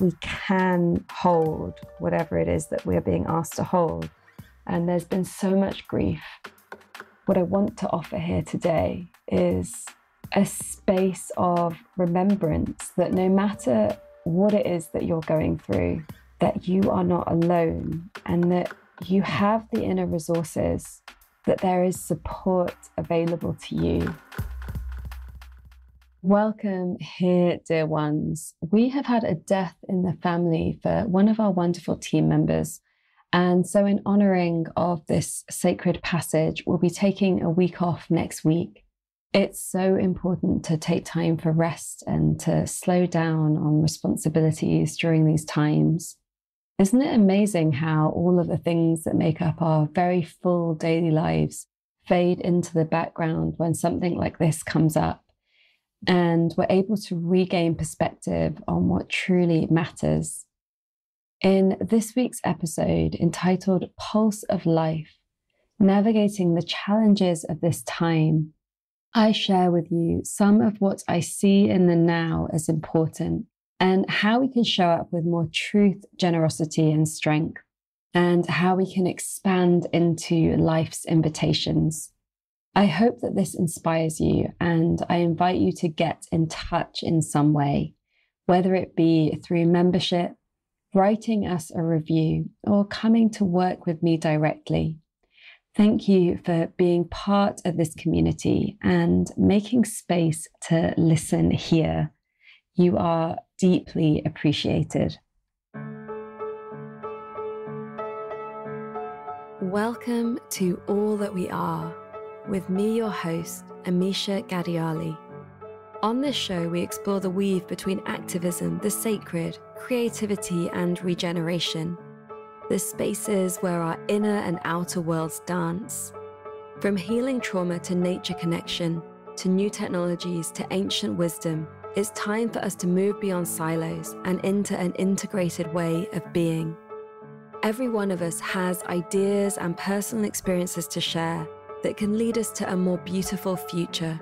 we can hold whatever it is that we're being asked to hold. And there's been so much grief. What I want to offer here today is a space of remembrance that no matter what it is that you're going through, that you are not alone and that you have the inner resources, that there is support available to you. Welcome here, dear ones. We have had a death in the family for one of our wonderful team members. And so, in honoring of this sacred passage, we'll be taking a week off next week. It's so important to take time for rest and to slow down on responsibilities during these times. Isn't it amazing how all of the things that make up our very full daily lives fade into the background when something like this comes up? And we're able to regain perspective on what truly matters. In this week's episode entitled Pulse of Life, Navigating the Challenges of This Time, I share with you some of what I see in the now as important and how we can show up with more truth, generosity, and strength, and how we can expand into life's invitations. I hope that this inspires you, and I invite you to get in touch in some way, whether it be through membership, writing us a review, or coming to work with me directly. Thank you for being part of this community and making space to listen here. You are deeply appreciated. Welcome to All That We Are with me, your host, Amisha Ghadiali. On this show, we explore the weave between activism, the sacred, creativity, and regeneration. The spaces where our inner and outer worlds dance. From healing trauma to nature connection, to new technologies to ancient wisdom it's time for us to move beyond silos and into an integrated way of being. Every one of us has ideas and personal experiences to share that can lead us to a more beautiful future.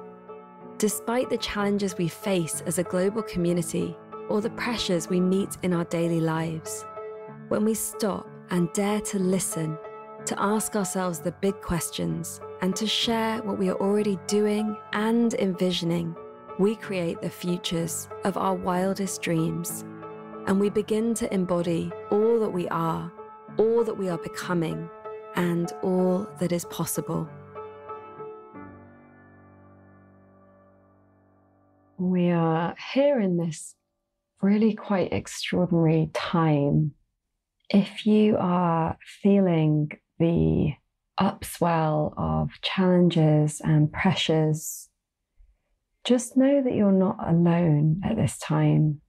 Despite the challenges we face as a global community or the pressures we meet in our daily lives, when we stop and dare to listen, to ask ourselves the big questions, and to share what we are already doing and envisioning we create the futures of our wildest dreams, and we begin to embody all that we are, all that we are becoming, and all that is possible. We are here in this really quite extraordinary time. If you are feeling the upswell of challenges and pressures just know that you're not alone at this time.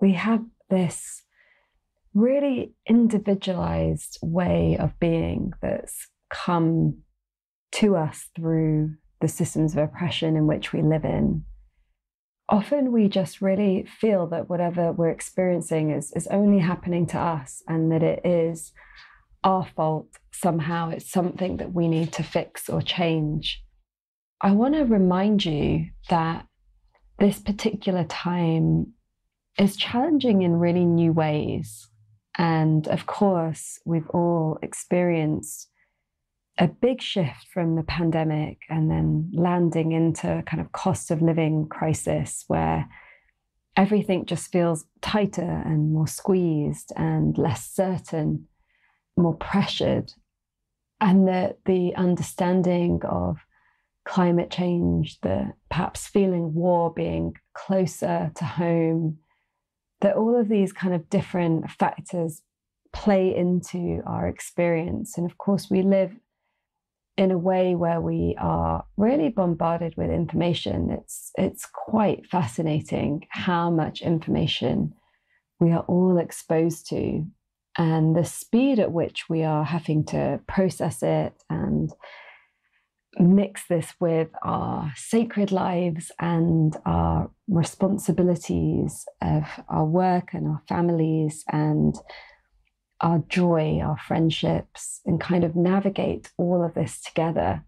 We have this really individualized way of being that's come to us through the systems of oppression in which we live in. Often we just really feel that whatever we're experiencing is, is only happening to us and that it is our fault somehow. It's something that we need to fix or change. I want to remind you that this particular time is challenging in really new ways. And of course, we've all experienced a big shift from the pandemic and then landing into a kind of cost of living crisis where everything just feels tighter and more squeezed and less certain, more pressured. And that the understanding of climate change, the perhaps feeling war being closer to home, that all of these kind of different factors play into our experience. And of course, we live in a way where we are really bombarded with information. It's it's quite fascinating how much information we are all exposed to and the speed at which we are having to process it and mix this with our sacred lives and our responsibilities of our work and our families and our joy, our friendships, and kind of navigate all of this together.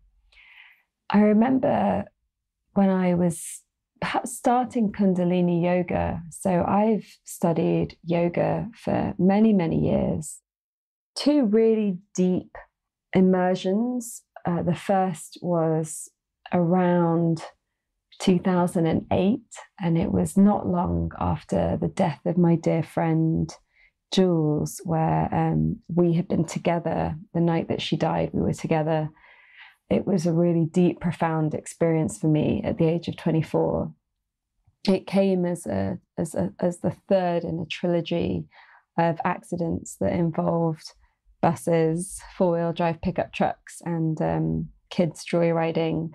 I remember when I was perhaps starting Kundalini yoga. So I've studied yoga for many, many years. Two really deep immersions. Uh, the first was around 2008, and it was not long after the death of my dear friend Jules, where um, we had been together the night that she died. We were together it was a really deep, profound experience for me at the age of 24. It came as a as a, as the third in a trilogy of accidents that involved buses, four wheel drive pickup trucks, and um, kids joyriding.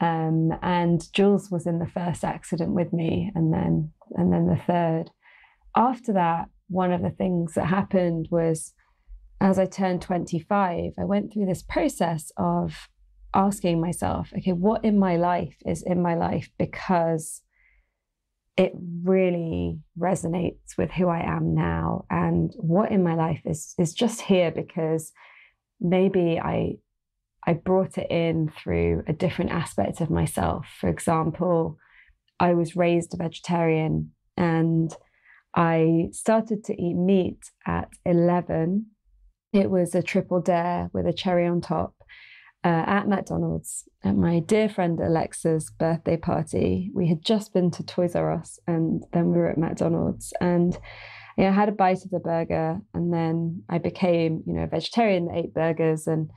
Um, and Jules was in the first accident with me, and then and then the third. After that, one of the things that happened was as I turned 25, I went through this process of asking myself, okay, what in my life is in my life because it really resonates with who I am now, and what in my life is is just here because maybe I I brought it in through a different aspect of myself. For example, I was raised a vegetarian and I started to eat meat at 11 it was a triple dare with a cherry on top uh, at McDonald's at my dear friend Alexa's birthday party. We had just been to Toys R Us and then we were at McDonald's and you know, I had a bite of the burger and then I became, you know, a vegetarian that ate burgers and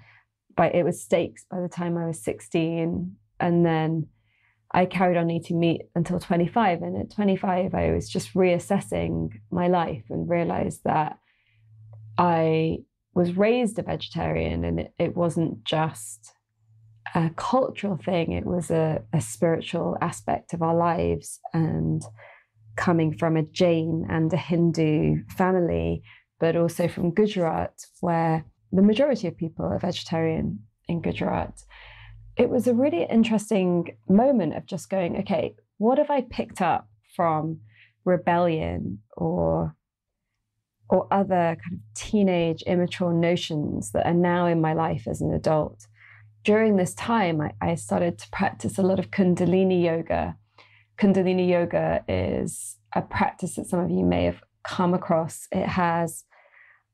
by it was steaks by the time I was 16. And then I carried on eating meat until 25. And at 25, I was just reassessing my life and realized that I was raised a vegetarian and it, it wasn't just a cultural thing, it was a, a spiritual aspect of our lives. And coming from a Jain and a Hindu family, but also from Gujarat, where the majority of people are vegetarian in Gujarat. It was a really interesting moment of just going, okay, what have I picked up from rebellion or or other kind of teenage immature notions that are now in my life as an adult. During this time, I, I started to practice a lot of Kundalini yoga. Kundalini yoga is a practice that some of you may have come across. It has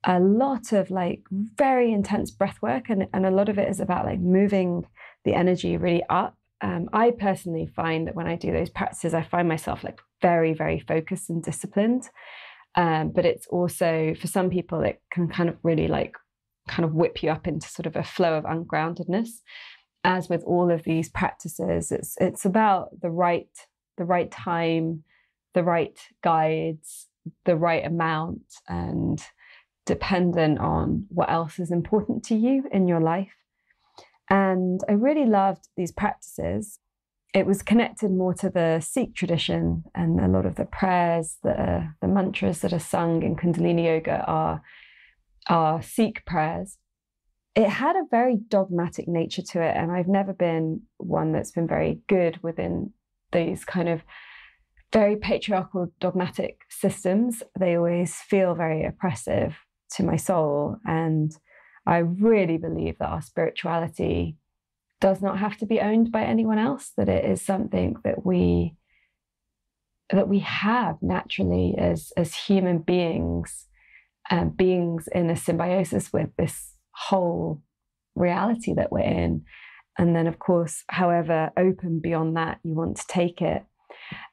a lot of like very intense breath work, and, and a lot of it is about like moving the energy really up. Um, I personally find that when I do those practices, I find myself like very, very focused and disciplined. Um, but it's also, for some people, it can kind of really like kind of whip you up into sort of a flow of ungroundedness. As with all of these practices, it's it's about the right the right time, the right guides, the right amount, and dependent on what else is important to you in your life. And I really loved these practices it was connected more to the Sikh tradition, and a lot of the prayers, the the mantras that are sung in Kundalini yoga are are Sikh prayers. It had a very dogmatic nature to it, and I've never been one that's been very good within these kind of very patriarchal dogmatic systems. They always feel very oppressive to my soul, and I really believe that our spirituality does not have to be owned by anyone else, that it is something that we that we have naturally as as human beings, um, beings in a symbiosis with this whole reality that we're in. And then, of course, however open beyond that you want to take it.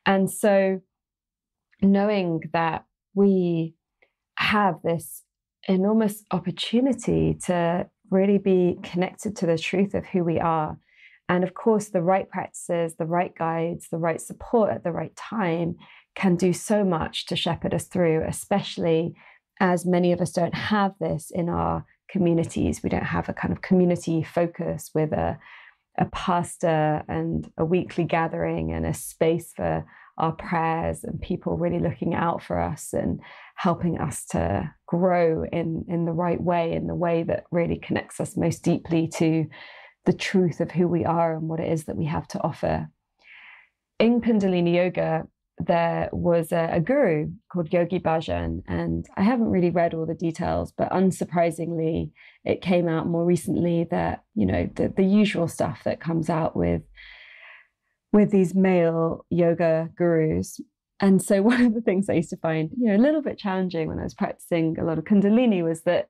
And so, knowing that we have this enormous opportunity to really be connected to the truth of who we are. And of course, the right practices, the right guides, the right support at the right time can do so much to shepherd us through, especially as many of us don't have this in our communities. We don't have a kind of community focus with a, a pastor and a weekly gathering and a space for our prayers and people really looking out for us and helping us to grow in in the right way in the way that really connects us most deeply to the truth of who we are and what it is that we have to offer. In kundalini yoga there was a, a guru called yogi bhajan and i haven't really read all the details but unsurprisingly it came out more recently that you know the, the usual stuff that comes out with with these male yoga gurus. And so one of the things I used to find, you know, a little bit challenging when I was practicing a lot of Kundalini was that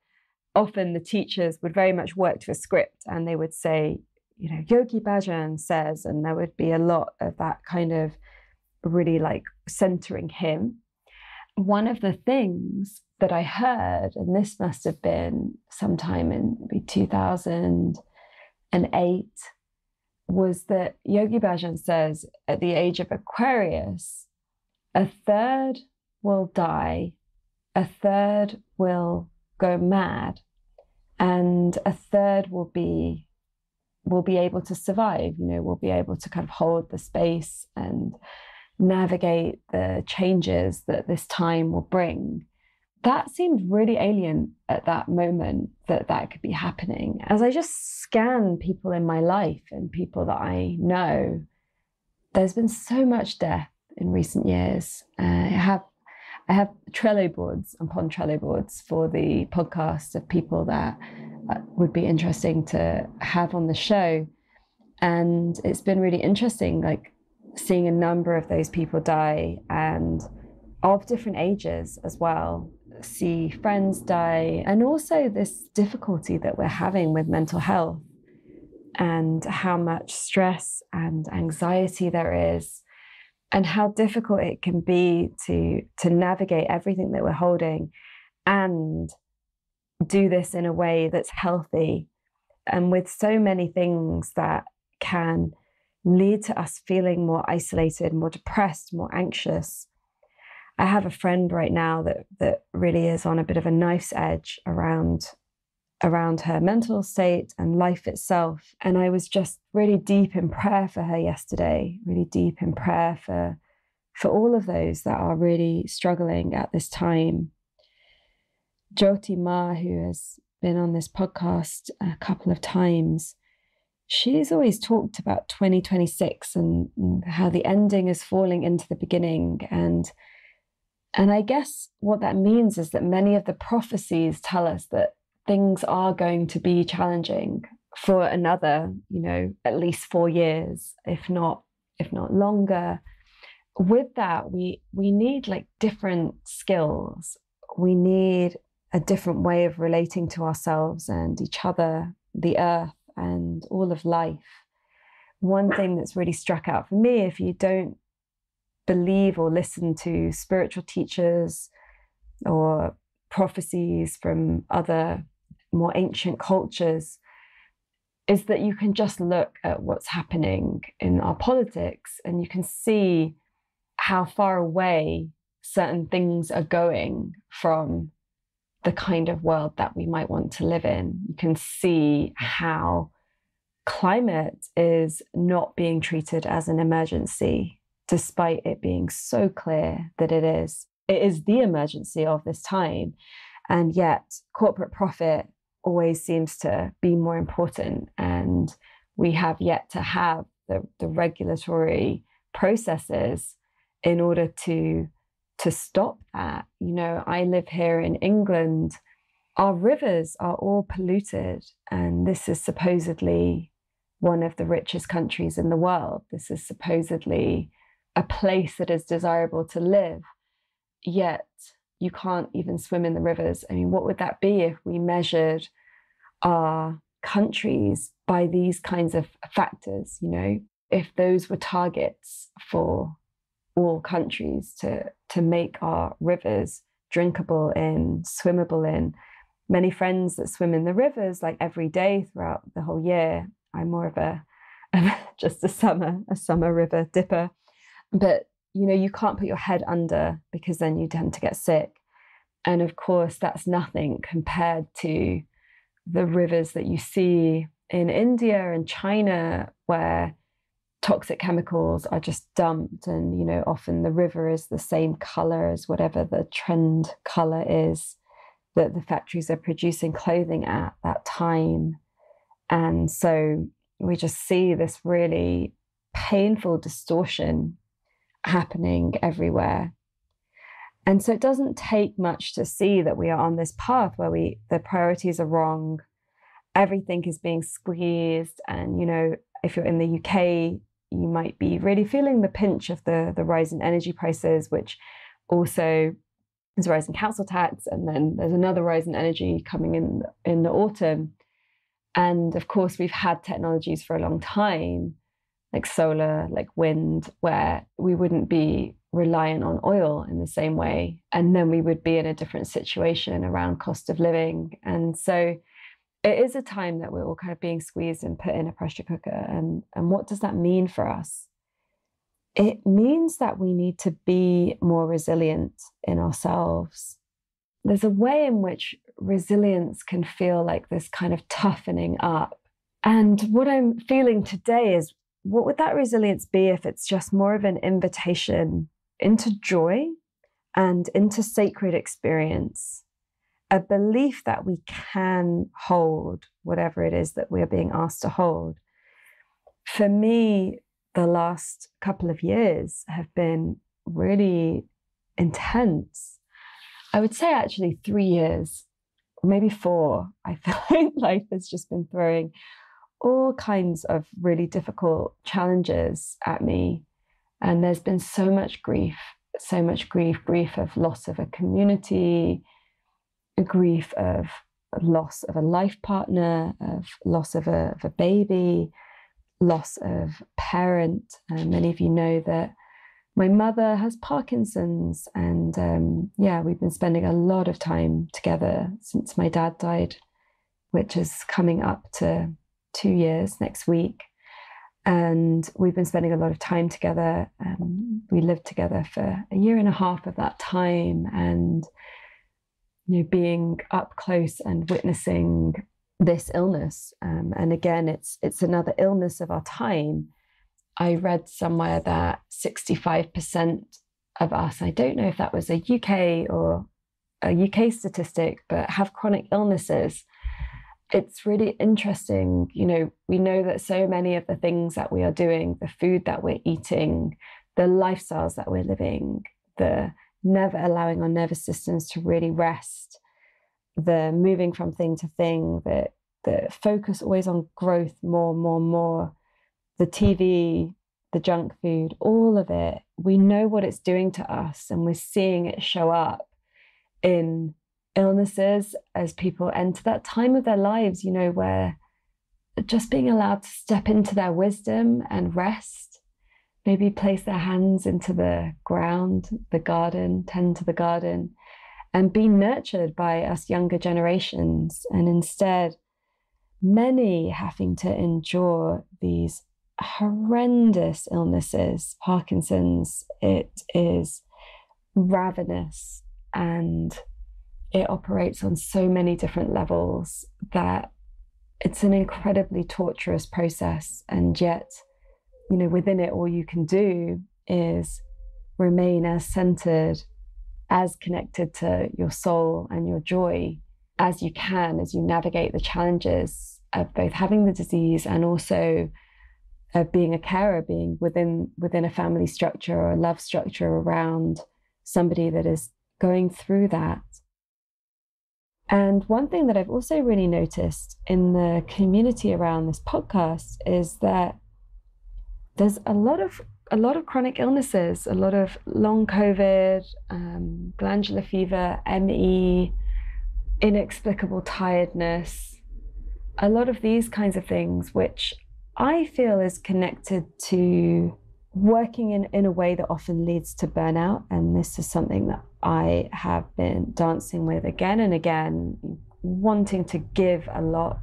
often the teachers would very much work to a script and they would say, you know, Yogi Bhajan says, and there would be a lot of that kind of really like centering him. One of the things that I heard, and this must have been sometime in maybe 2008, was that Yogi Bhajan says at the age of Aquarius, a third will die, a third will go mad, and a third will be will be able to survive you know will be able to kind of hold the space and navigate the changes that this time will bring that seemed really alien at that moment that that could be happening. As i just scan people in my life and people that i know there's been so much death in recent years. Uh, i have i have trello boards upon trello boards for the podcast of people that uh, would be interesting to have on the show. And it's been really interesting like seeing a number of those people die and of different ages as well see friends die, and also this difficulty that we're having with mental health and how much stress and anxiety there is and how difficult it can be to to navigate everything that we're holding and do this in a way that's healthy and with so many things that can lead to us feeling more isolated more depressed more anxious I have a friend right now that that really is on a bit of a knife's edge around around her mental state and life itself. And I was just really deep in prayer for her yesterday, really deep in prayer for for all of those that are really struggling at this time. Jyoti Ma, who has been on this podcast a couple of times, she's always talked about 2026 and, and how the ending is falling into the beginning and and I guess what that means is that many of the prophecies tell us that things are going to be challenging for another, you know, at least four years, if not, if not longer. With that, we we need like different skills. We need a different way of relating to ourselves and each other, the earth, and all of life. One thing that's really struck out for me, if you don't believe or listen to spiritual teachers or prophecies from other more ancient cultures is that you can just look at what's happening in our politics and you can see how far away certain things are going from the kind of world that we might want to live in. You can see how climate is not being treated as an emergency despite it being so clear that it is. It is the emergency of this time. And yet, corporate profit always seems to be more important. And we have yet to have the, the regulatory processes in order to to stop that. You know, I live here in England. Our rivers are all polluted, and this is supposedly one of the richest countries in the world. This is supposedly a place that is desirable to live, yet you can't even swim in the rivers. I mean, what would that be if we measured our countries by these kinds of factors? You know, if those were targets for all countries to to make our rivers drinkable in, swimmable in. Many friends that swim in the rivers like every day throughout the whole year. I'm more of a just a summer a summer river dipper but you know you can't put your head under because then you tend to get sick. And of course that's nothing compared to the rivers that you see in India and China where toxic chemicals are just dumped and you know often the river is the same color as whatever the trend color is that the factories are producing clothing at that time. And so we just see this really painful distortion happening everywhere. And so it doesn't take much to see that we are on this path where we the priorities are wrong. Everything is being squeezed. And, you know, if you're in the UK, you might be really feeling the pinch of the, the rise in energy prices, which also is in council tax, and then there's another rise in energy coming in in the autumn. And of course, we've had technologies for a long time, like solar, like wind, where we wouldn't be reliant on oil in the same way. And then we would be in a different situation around cost of living. And so it is a time that we're all kind of being squeezed and put in a pressure cooker. And, and what does that mean for us? It means that we need to be more resilient in ourselves. There's a way in which resilience can feel like this kind of toughening up. And what I'm feeling today is what would that resilience be if it's just more of an invitation into joy and into sacred experience? A belief that we can hold whatever it is that we're being asked to hold. For me, the last couple of years have been really intense. I would say actually three years, maybe four. I feel like life has just been throwing all kinds of really difficult challenges at me. And there's been so much grief, so much grief grief of loss of a community, grief of loss of a life partner, of loss of a, of a baby, loss of parent. Uh, many of you know that my mother has Parkinson's, and um, yeah, we've been spending a lot of time together since my dad died, which is coming up to two years next week. And we've been spending a lot of time together. Um, we lived together for a year and a half of that time, and you know, being up close and witnessing this illness. Um, and again, it's it's another illness of our time. I read somewhere that 65% of us, I don't know if that was a UK or a UK statistic, but have chronic illnesses it's really interesting. You know, we know that so many of the things that we are doing, the food that we're eating, the lifestyles that we're living, the never allowing our nervous systems to really rest, the moving from thing to thing, the the focus always on growth more, more, more, the TV, the junk food, all of it, we know what it's doing to us and we're seeing it show up in illnesses as people enter that time of their lives, you know, where just being allowed to step into their wisdom and rest, maybe place their hands into the ground, the garden, tend to the garden, and be nurtured by us younger generations. And instead, many having to endure these horrendous illnesses, Parkinson's, it is ravenous and it operates on so many different levels that it's an incredibly torturous process. And yet, you know, within it, all you can do is remain as centered, as connected to your soul and your joy as you can as you navigate the challenges of both having the disease and also of being a carer, being within within a family structure or a love structure around somebody that is going through that. And one thing that I've also really noticed in the community around this podcast is that there's a lot of a lot of chronic illnesses, a lot of long COVID, um, glandular fever, ME, inexplicable tiredness, a lot of these kinds of things, which I feel is connected to working in, in a way that often leads to burnout. And this is something that I have been dancing with again and again, wanting to give a lot,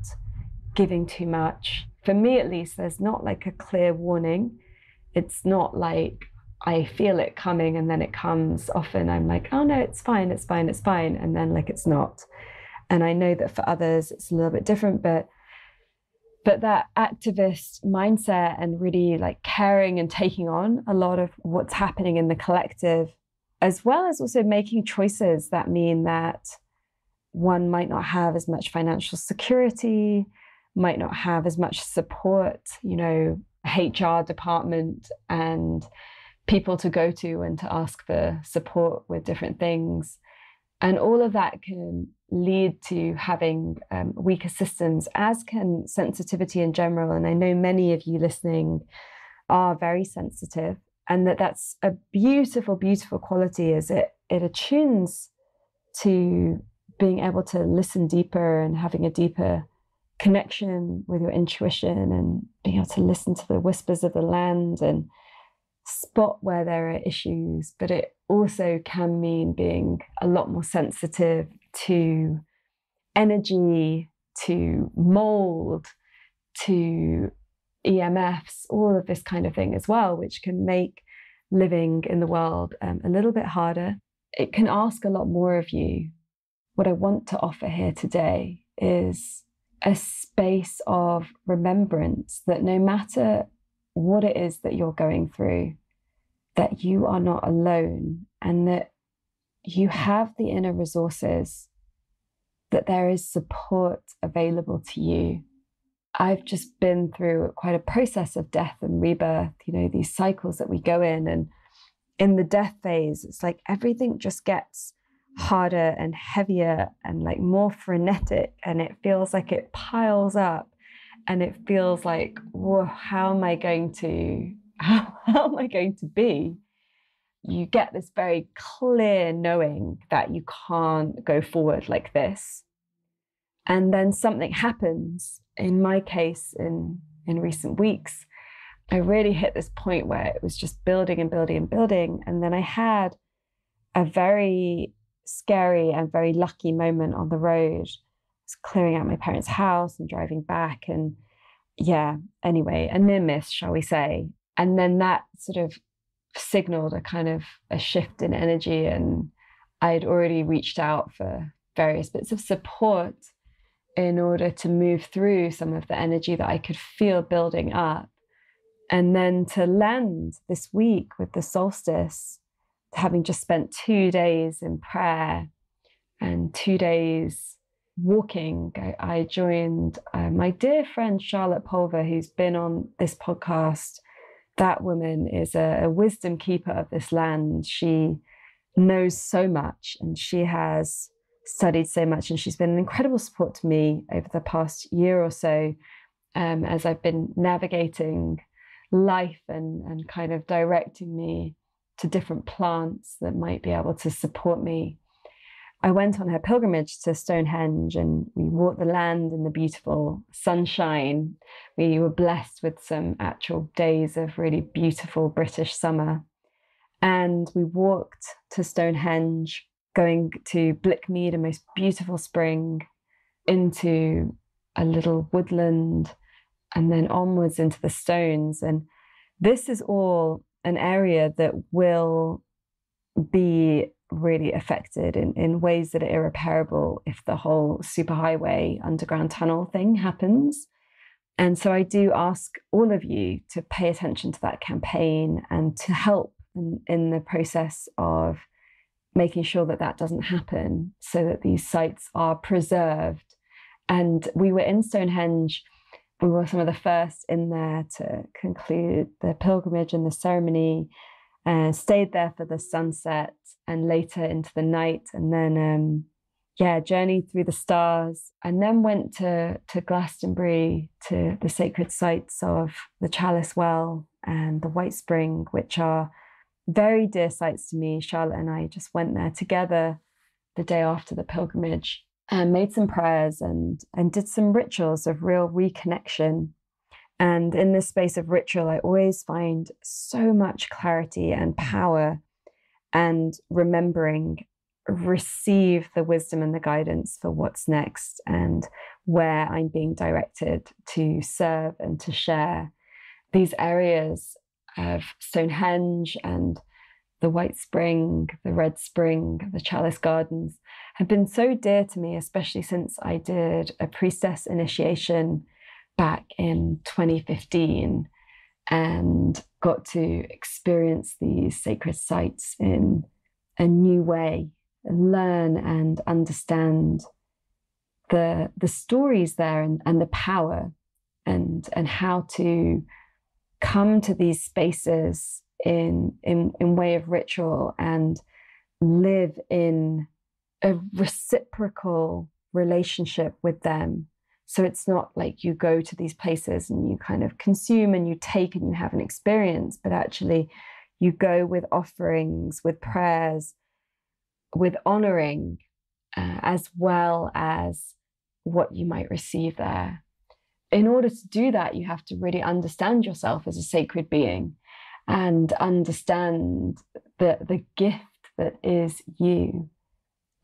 giving too much. For me, at least, there's not like a clear warning. It's not like I feel it coming and then it comes. Often I'm like, oh no, it's fine, it's fine, it's fine. And then like it's not. And I know that for others, it's a little bit different, but but that activist mindset and really like caring and taking on a lot of what's happening in the collective as well as also making choices that mean that one might not have as much financial security might not have as much support you know hr department and people to go to and to ask for support with different things and all of that can lead to having um, weaker systems, as can sensitivity in general. And I know many of you listening are very sensitive and that that's a beautiful beautiful quality is it it attunes to being able to listen deeper and having a deeper connection with your intuition and being able to listen to the whispers of the land and spot where there are issues. But it also can mean being a lot more sensitive to energy to mold to EMFs, all of this kind of thing as well, which can make living in the world um, a little bit harder. It can ask a lot more of you. What I want to offer here today is a space of remembrance that no matter what it is that you're going through, that you are not alone and that you have the inner resources, that there is support available to you I've just been through quite a process of death and rebirth, you know, these cycles that we go in. And in the death phase, it's like everything just gets harder and heavier and like more frenetic. And it feels like it piles up. And it feels like, whoa, how am I going to, how, how am I going to be? You get this very clear knowing that you can't go forward like this. And then something happens in my case, in in recent weeks, I really hit this point where it was just building and building and building. And then I had a very scary and very lucky moment on the road. I was clearing out my parents' house and driving back. And yeah, anyway, a near miss, shall we say. And then that sort of signaled a kind of a shift in energy. And I'd already reached out for various bits of support in order to move through some of the energy that I could feel building up. And then to land this week with the solstice, having just spent two days in prayer and two days walking, I, I joined uh, my dear friend Charlotte Pulver, who's been on this podcast. That woman is a, a wisdom keeper of this land. She knows so much and she has studied so much, and she's been an incredible support to me over the past year or so um, as I've been navigating life and, and kind of directing me to different plants that might be able to support me. I went on her pilgrimage to Stonehenge and we walked the land in the beautiful sunshine. We were blessed with some actual days of really beautiful British summer. And we walked to Stonehenge going to Blick Mead, a most beautiful spring, into a little woodland, and then onwards into the stones. And this is all an area that will be really affected in, in ways that are irreparable if the whole superhighway underground tunnel thing happens. And so I do ask all of you to pay attention to that campaign and to help in, in the process of making sure that that doesn't happen so that these sites are preserved. And we were in Stonehenge. We were some of the first in there to conclude the pilgrimage and the ceremony, and uh, stayed there for the sunset and later into the night. And then, um, yeah, journeyed through the stars and then went to, to Glastonbury to the sacred sites of the Chalice Well and the White Spring, which are very dear sites to me. Charlotte and I just went there together the day after the pilgrimage and made some prayers and and did some rituals of real reconnection. And in this space of ritual, I always find so much clarity and power and remembering receive the wisdom and the guidance for what's next and where I'm being directed to serve and to share. These areas of Stonehenge and the White Spring, the Red Spring, the Chalice Gardens have been so dear to me, especially since I did a priestess initiation back in 2015 and got to experience these sacred sites in a new way and learn and understand the the stories there and, and the power and and how to come to these spaces in in in way of ritual and live in a reciprocal relationship with them So it's not like you go to these places and you kind of consume and you take and you have an experience, but actually you go with offerings, with prayers, with honoring, uh, as well as what you might receive there. In order to do that, you have to really understand yourself as a sacred being and understand the, the gift that is you.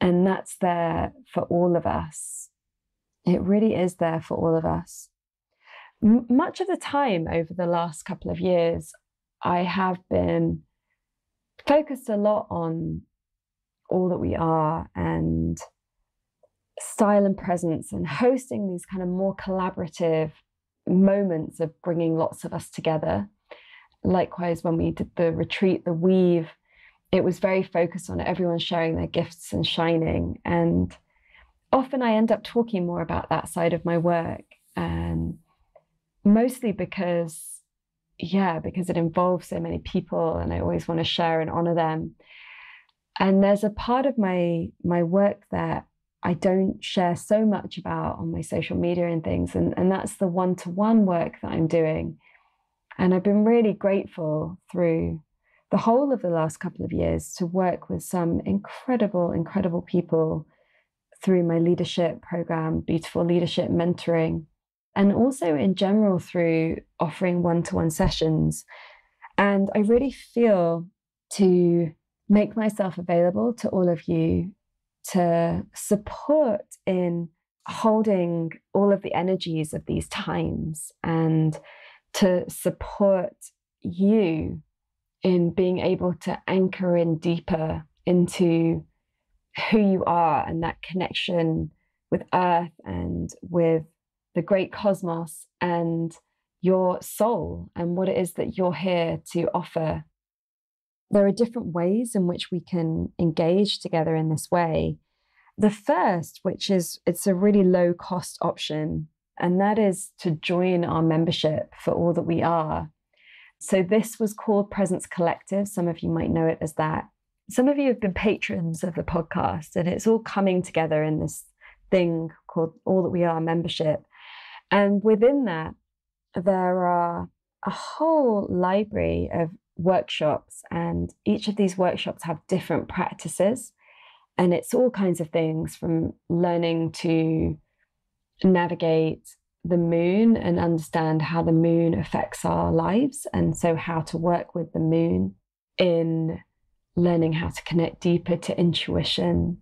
And that's there for all of us. It really is there for all of us. M- much of the time over the last couple of years, I have been focused a lot on all that we are and style and presence and hosting these kind of more collaborative moments of bringing lots of us together. Likewise, when we did the retreat, the weave, it was very focused on everyone sharing their gifts and shining. And often I end up talking more about that side of my work, and mostly because, yeah, because it involves so many people, and I always want to share and honor them. And there's a part of my my work that I don't share so much about on my social media and things, and, and that's the one-to-one work that I'm doing. And I've been really grateful through the whole of the last couple of years to work with some incredible, incredible people through my leadership program, Beautiful Leadership Mentoring, and also in general through offering one to one sessions. And I really feel to make myself available to all of you to support in holding all of the energies of these times and to support you in being able to anchor in deeper into who you are and that connection with earth and with the great cosmos and your soul and what it is that you're here to offer. There are different ways in which we can engage together in this way. The first, which is it's a really low cost option, and that is to join our membership for all that we are. So this was called Presence Collective. Some of you might know it as that. Some of you have been patrons of the podcast, and it's all coming together in this thing called All That We Are membership. And within that, there are a whole library of workshops, and each of these workshops have different practices. And it's all kinds of things from learning to navigate the moon and understand how the moon affects our lives. And so, how to work with the moon in learning how to connect deeper to intuition,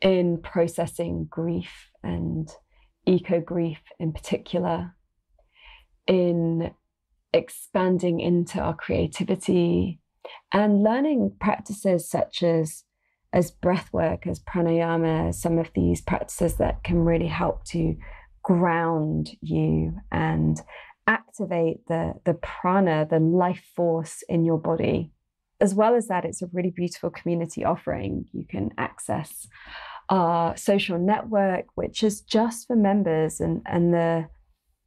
in processing grief and eco grief in particular, in expanding into our creativity and learning practices such as as breath work as pranayama some of these practices that can really help to ground you and activate the, the prana, the life force in your body. As well as that, it's a really beautiful community offering. You can access our social network, which is just for members. And, and the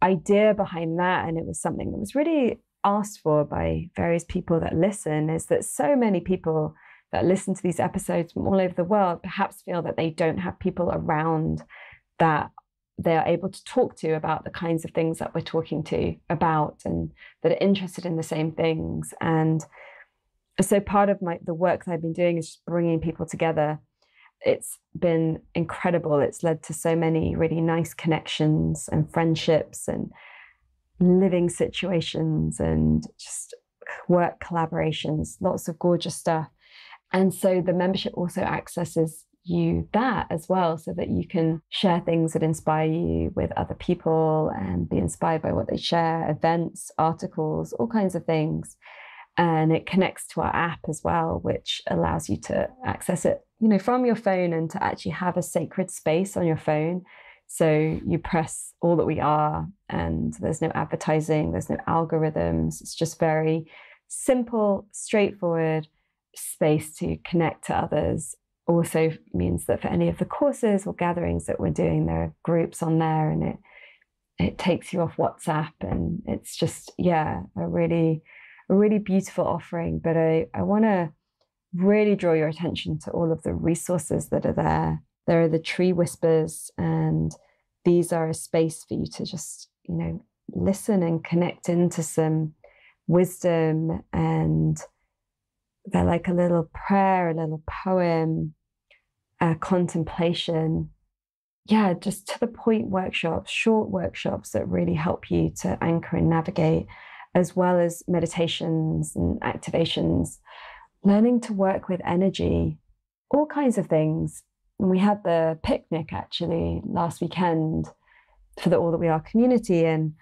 idea behind that, and it was something that was really asked for by various people that listen, is that so many people that listen to these episodes from all over the world perhaps feel that they don't have people around that they are able to talk to about the kinds of things that we're talking to about and that are interested in the same things. And so part of my the work that i've been doing is just bringing people together it's been incredible. It's led to so many really nice connections and friendships and living situations and just work collaborations lots of gorgeous stuff. And so the membership also accesses you that as well so that you can share things that inspire you with other people and be inspired by what they share events articles all kinds of things. And it connects to our app as well which allows you to access it you know from your phone and to actually have a sacred space on your phone. So you press all that we are and there's no advertising there's no algorithms. It's just very simple straightforward space to connect to others. Also means that for any of the courses or gatherings that we're doing, there are groups on there and it it takes you off WhatsApp and it's just, yeah, a really, a really beautiful offering. But I, I want to really draw your attention to all of the resources that are there. There are the tree whispers and these are a space for you to just, you know, listen and connect into some wisdom and they're like a little prayer, a little poem, a contemplation. Yeah, just to the point workshops, short workshops that really help you to anchor and navigate, as well as meditations and activations, learning to work with energy, all kinds of things. And we had the picnic actually last weekend for the All That We Are community. And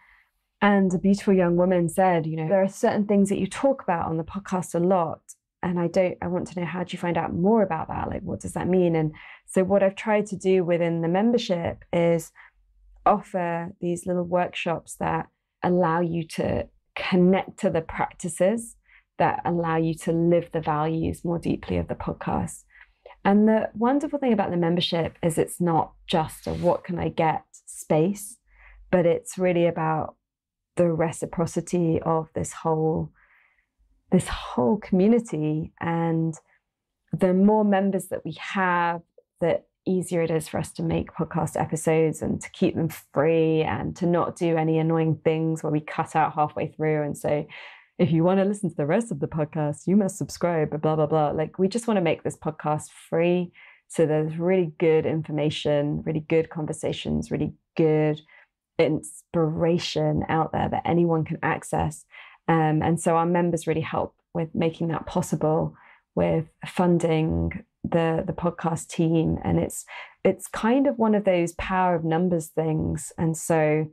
and a beautiful young woman said, you know, there are certain things that you talk about on the podcast a lot. And I don't, I want to know how do you find out more about that? Like, what does that mean? And so, what I've tried to do within the membership is offer these little workshops that allow you to connect to the practices that allow you to live the values more deeply of the podcast. And the wonderful thing about the membership is it's not just a what can I get space, but it's really about the reciprocity of this whole this whole community and the more members that we have the easier it is for us to make podcast episodes and to keep them free and to not do any annoying things where we cut out halfway through and say if you want to listen to the rest of the podcast you must subscribe blah blah blah. Like we just want to make this podcast free. So there's really good information really good conversations really good inspiration out there that anyone can access. Um, and so our members really help with making that possible with funding the the podcast team. And it's it's kind of one of those power of numbers things. And so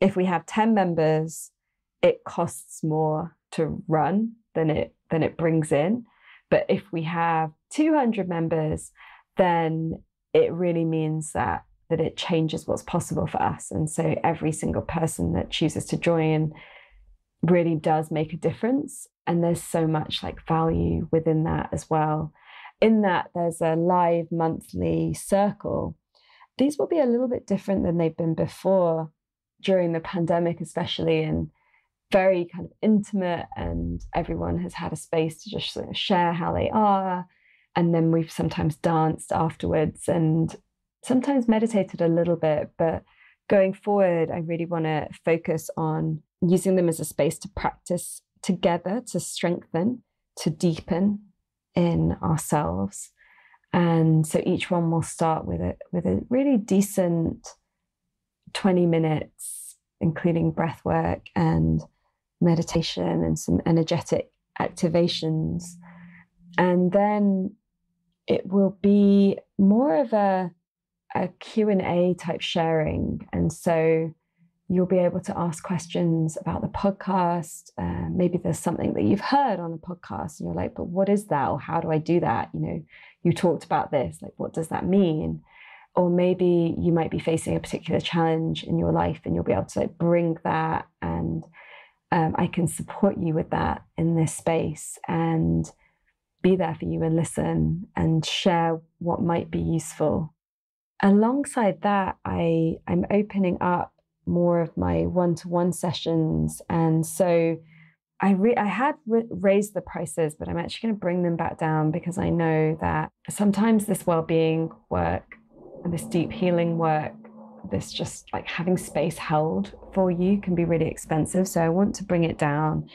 if we have 10 members it costs more to run than it than it brings in but if we have 200 members then it really means that that it changes what's possible for us. And so every single person that chooses to join really does make a difference. And there's so much like value within that as well. In that, there's a live monthly circle. These will be a little bit different than they've been before during the pandemic, especially, and very kind of intimate. And everyone has had a space to just sort of share how they are. And then we've sometimes danced afterwards and sometimes meditated a little bit, but going forward, I really want to focus on using them as a space to practice together, to strengthen, to deepen in ourselves. And so each one will start with a with a really decent 20 minutes, including breath work and meditation and some energetic activations. And then it will be more of a a Q&A type sharing. And so you'll be able to ask questions about the podcast. Uh, maybe there's something that you've heard on the podcast and you're like, but what is that? Or how do I do that? You know, you talked about this, like, what does that mean? Or maybe you might be facing a particular challenge in your life and you'll be able to like bring that and um, I can support you with that in this space and be there for you and listen and share what might be useful alongside that, I, I'm opening up more of my one to one sessions. And so I, re- I had re- raised the prices, but I'm actually going to bring them back down because I know that sometimes this well being work and this deep healing work, this just like having space held for you can be really expensive. So I want to bring it down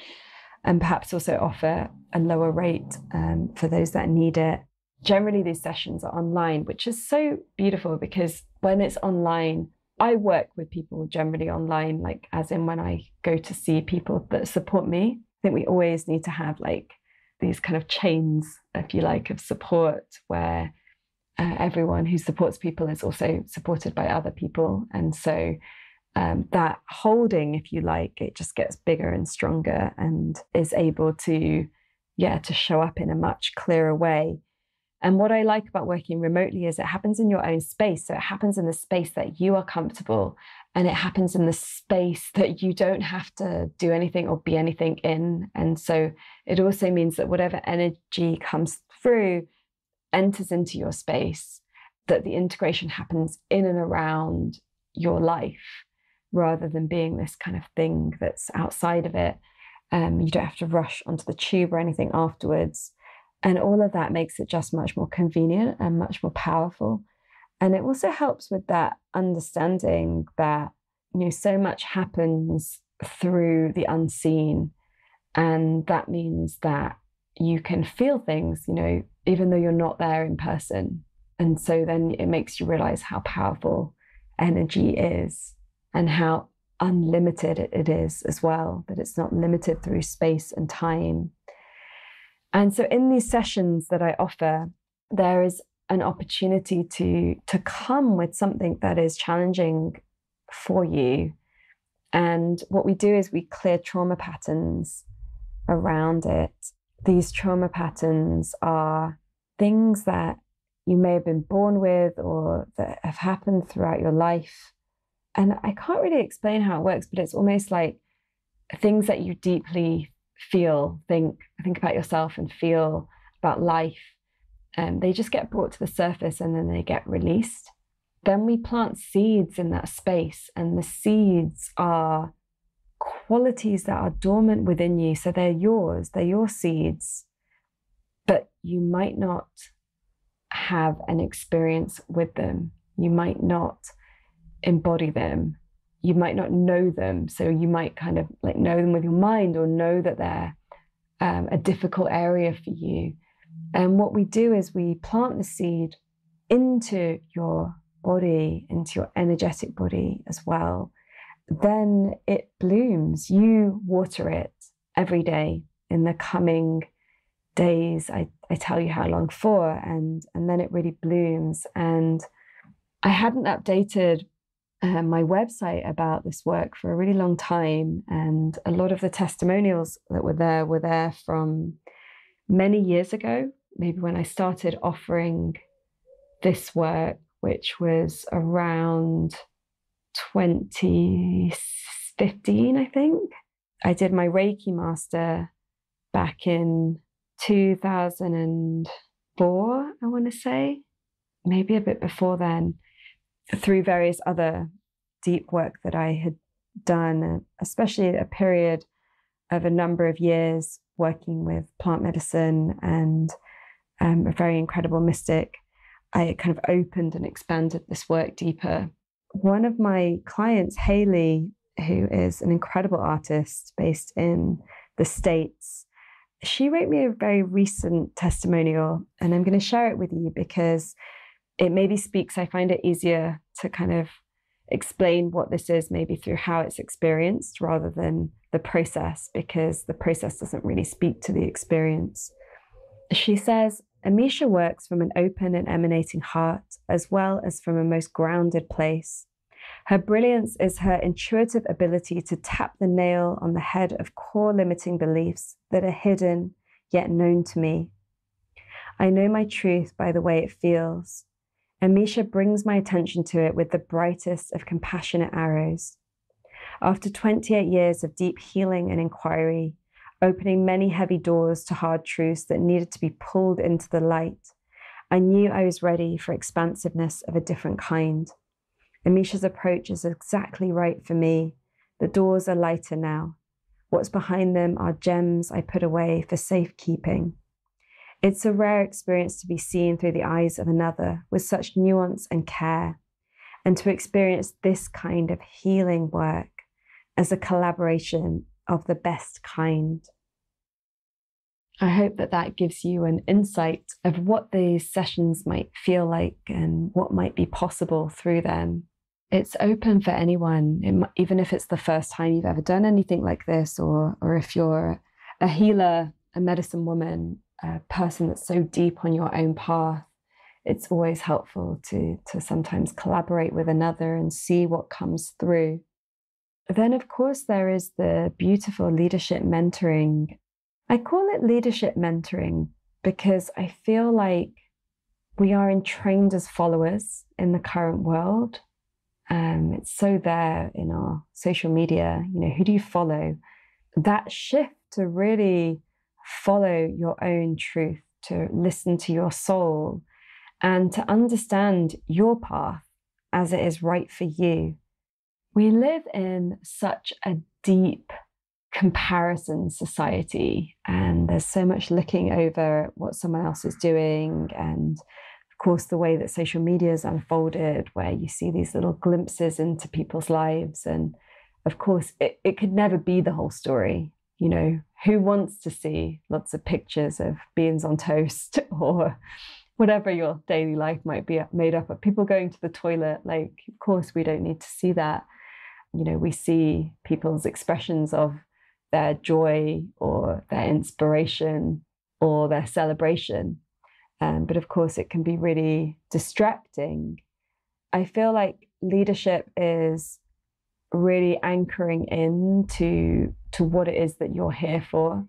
and perhaps also offer a lower rate um, for those that need it generally these sessions are online, which is so beautiful because when it's online, I work with people generally online, like as in when I go to see people that support me. I think we always need to have like these kind of chains, if you like, of support where uh, everyone who supports people is also supported by other people. And so um, that holding, if you like, it just gets bigger and stronger and is able to, yeah, to show up in a much clearer way and what I like about working remotely is it happens in your own space. So it happens in the space that you are comfortable and it happens in the space that you don't have to do anything or be anything in. And so it also means that whatever energy comes through enters into your space, that the integration happens in and around your life rather than being this kind of thing that's outside of it. Um, you don't have to rush onto the tube or anything afterwards. And all of that makes it just much more convenient and much more powerful. And it also helps with that understanding that, you know, so much happens through the unseen. And that means that you can feel things, you know, even though you're not there in person. And so then it makes you realize how powerful energy is and how unlimited it is as well, that it's not limited through space and time. And so in these sessions that I offer, there is an opportunity to to come with something that is challenging for you and what we do is we clear trauma patterns around it these trauma patterns are things that you may have been born with or that have happened throughout your life and i can't really explain how it works but it's almost like things that you deeply feel think think about yourself and feel about life And they just get brought to the surface and then they get released. Then we plant seeds in that space, and the seeds are qualities that are dormant within you. So they're yours, they're your seeds, but you might not have an experience with them. You might not embody them. You might not know them. So you might kind of like know them with your mind or know that they're um, a difficult area for you. And what we do is we plant the seed into your body, into your energetic body as well. Then it blooms. You water it every day in the coming days. I, I tell you how long for, and, and then it really blooms. And I hadn't updated uh, my website about this work for a really long time. And a lot of the testimonials that were there were there from many years ago, maybe when I started offering this work, which was around 2015, I think. I did my Reiki master back in 2004, I want to say, maybe a bit before then, through various other deep work that I had done, especially a period of a number of years working with plant medicine and um, a very incredible mystic, I kind of opened and expanded this work deeper. One of my clients, Haley, who is an incredible artist based in the States, she wrote me a very recent testimonial, and I'm going to share it with you because it maybe speaks. I find it easier to kind of explain what this is, maybe through how it's experienced rather than the process, because the process doesn't really speak to the experience. She says, Amisha works from an open and emanating heart, as well as from a most grounded place. Her brilliance is her intuitive ability to tap the nail on the head of core limiting beliefs that are hidden yet known to me. I know my truth by the way it feels, Amisha brings my attention to it with the brightest of compassionate arrows. After 28 years of deep healing and inquiry, opening many heavy doors to hard truths that needed to be pulled into the light, I knew I was ready for expansiveness of a different kind. Amisha's approach is exactly right for me. The doors are lighter now. What's behind them are gems I put away for safekeeping. It's a rare experience to be seen through the eyes of another with such nuance and care, and to experience this kind of healing work as a collaboration of the best kind. I hope that that gives you an insight of what these sessions might feel like and what might be possible through them. It's open for anyone, even if it's the first time you've ever done anything like this, or, or if you're a healer, a medicine woman, a person that's so deep on your own path, it's always helpful to, to sometimes collaborate with another and see what comes through. Then, of course, there is the beautiful leadership mentoring. I call it leadership mentoring because I feel like we are entrained as followers in the current world. Um, it's so there in our social media. You know, who do you follow? That shift to really follow your own truth, to listen to your soul, and to understand your path as it is right for you. We live in such a deep comparison society, and there's so much looking over what someone else is doing. And of course, the way that social media has unfolded, where you see these little glimpses into people's lives. And of course, it, it could never be the whole story. You know, who wants to see lots of pictures of beans on toast or whatever your daily life might be made up of? People going to the toilet, like, of course, we don't need to see that. You know, we see people's expressions of their joy or their inspiration or their celebration um, but of course, it can be really distracting. I feel like leadership is really anchoring in to to what it is that you're here for.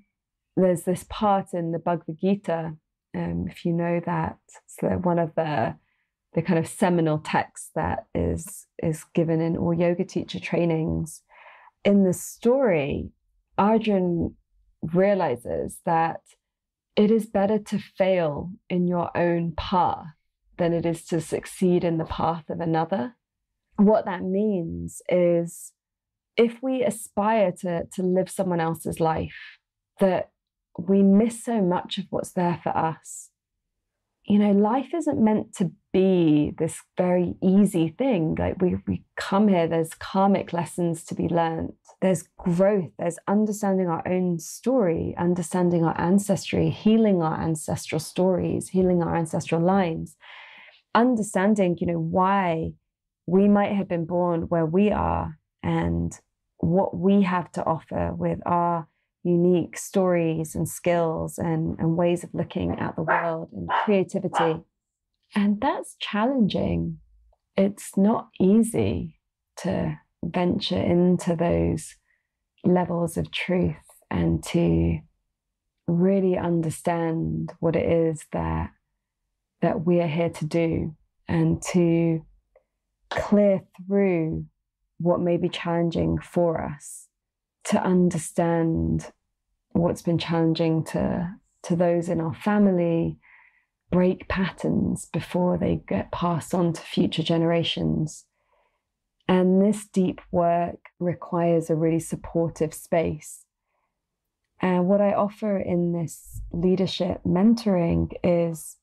There's this part in the Bhagavad Gita, um, if you know that, so one of the the kind of seminal text that is is given in all yoga teacher trainings. In the story, Arjun realizes that it is better to fail in your own path than it is to succeed in the path of another. What that means is if we aspire to, to live someone else's life, that we miss so much of what's there for us you know, life isn't meant to be this very easy thing. Like we, we come here, there's karmic lessons to be learned. There's growth, there's understanding our own story, understanding our ancestry, healing our ancestral stories, healing our ancestral lines, understanding, you know, why we might have been born where we are and what we have to offer with our unique stories and skills and, and ways of looking at the world and creativity. And that's challenging. It's not easy to venture into those levels of truth and to really understand what it is that that we are here to do and to clear through what may be challenging for us to understand what's been challenging to to those in our family break patterns before they get passed on to future generations. And this deep work requires a really supportive space. And what i offer in this leadership mentoring is